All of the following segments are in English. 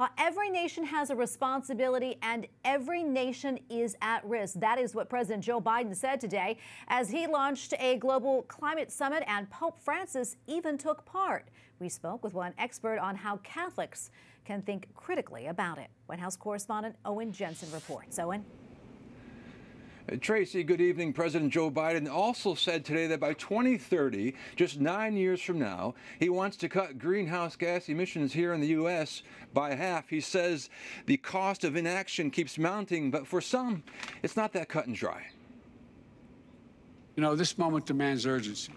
Uh, every nation has a responsibility and every nation is at risk. That is what President Joe Biden said today as he launched a global climate summit and Pope Francis even took part. We spoke with one expert on how Catholics can think critically about it. White House correspondent Owen Jensen reports. Owen. Tracy, good evening. President Joe Biden also said today that by 2030, just nine years from now, he wants to cut greenhouse gas emissions here in the U.S. by half. He says the cost of inaction keeps mounting, but for some, it's not that cut and dry. You know, this moment demands urgency.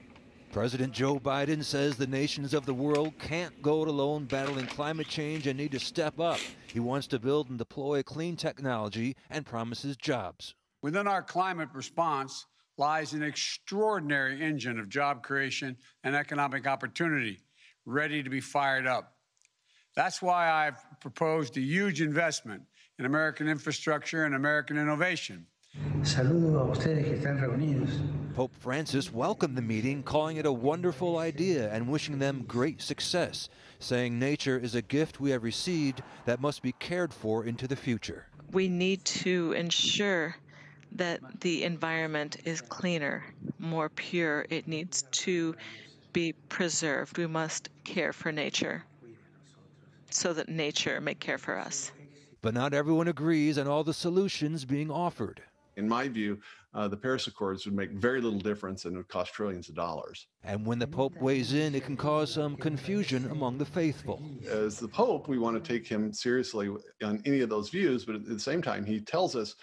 President Joe Biden says the nations of the world can't go it alone battling climate change and need to step up. He wants to build and deploy clean technology and promises jobs. Within our climate response lies an extraordinary engine of job creation and economic opportunity ready to be fired up. That's why I've proposed a huge investment in American infrastructure and American innovation. Saludo a ustedes que están reunidos. Pope Francis welcomed the meeting, calling it a wonderful idea and wishing them great success, saying nature is a gift we have received that must be cared for into the future. We need to ensure that the environment is cleaner, more pure. It needs to be preserved. We must care for nature so that nature may care for us. But not everyone agrees on all the solutions being offered. In my view, uh, the Paris Accords would make very little difference and it would cost trillions of dollars. And when the Pope weighs in, it can cause some confusion among the faithful. As the Pope, we want to take him seriously on any of those views, but at the same time, he tells us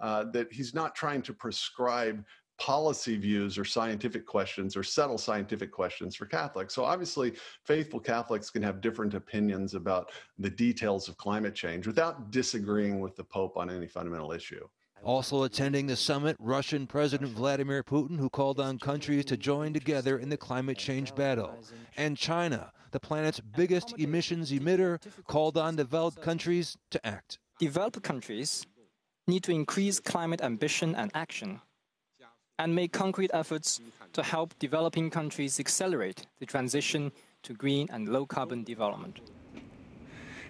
uh, that he's not trying to prescribe policy views or scientific questions or settle scientific questions for Catholics. So obviously, faithful Catholics can have different opinions about the details of climate change without disagreeing with the Pope on any fundamental issue. Also attending the summit, Russian President Vladimir Putin, who called on countries to join together in the climate change battle. And China, the planet's biggest emissions emitter, called on developed countries to act. Developed countries need to increase climate ambition and action and make concrete efforts to help developing countries accelerate the transition to green and low carbon development.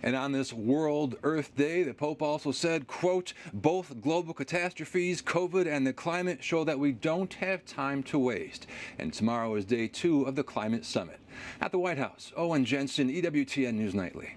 And on this World Earth Day, the Pope also said, quote, both global catastrophes, COVID and the climate show that we don't have time to waste. And tomorrow is day two of the Climate Summit. At the White House, Owen Jensen, EWTN News Nightly.